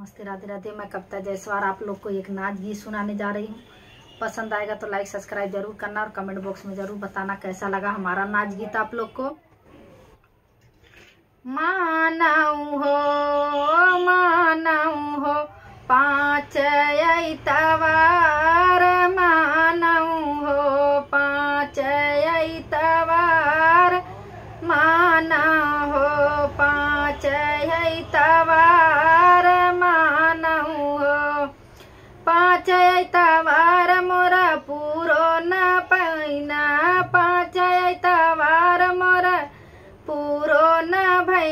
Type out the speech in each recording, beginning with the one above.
नमस्ते, राधे राधे। मैं कविता जायसवाल, आप लोग को एक नाच गीत सुनाने जा रही हूँ। पसंद आएगा तो लाइक सब्सक्राइब ज़रूर करना और कमेंट बॉक्स में ज़रूर बताना कैसा लगा हमारा नाच गीत आप लोग को। मानऊ हो मानऊ हो, पाँच तवार। मानऊ हो, पाँच तवार। माना हो, पाँच तवार।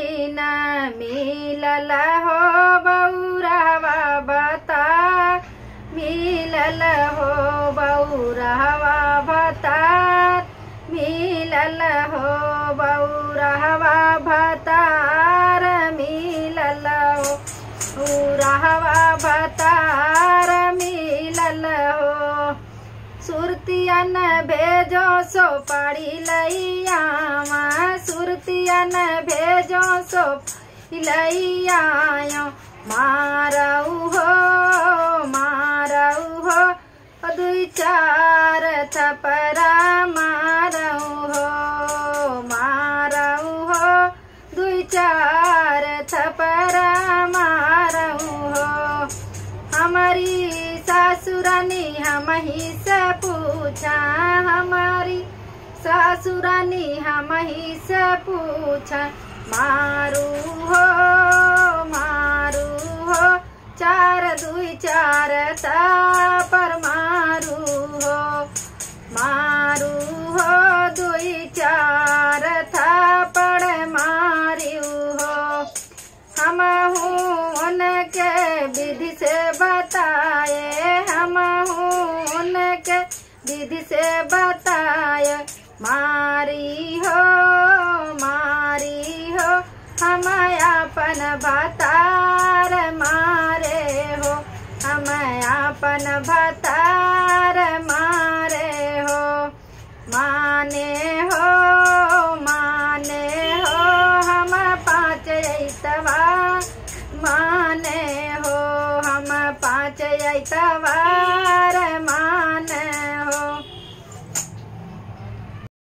भैना मिलल हो बौरावा बता मिलल हो बौरावा बता मिलल हो बौरावा भतार मिलल हो बौरावा भतार मिलल हो। सुरतियन भेजो सो पड़ी लैयावा सुरतियन भेजो सो लैयायो मारऊ हो मारऊ हो दुई चार थपरा मारऊ हो मारऊ हो दुई चार थपरा मारऊ हो। हमारी सासुरानी हम ही से पूछा, हमारी सासुरानी हम ही से पूछा मारू हो मारू हो, चार दुई चार पर मारू हो। मारू हो, दुई चार थापड़ मारियो हो। हम हूँ उनके विधि से बताए, हम हूँ उनके विधि से बताए। मारी हो मारी हो, हम अपन भतार मारे हो। हम अपन भतार मारे हो। माने हो माने हो, हम पाँच ऐतवा। माने हो, हम पाँच ऐतवार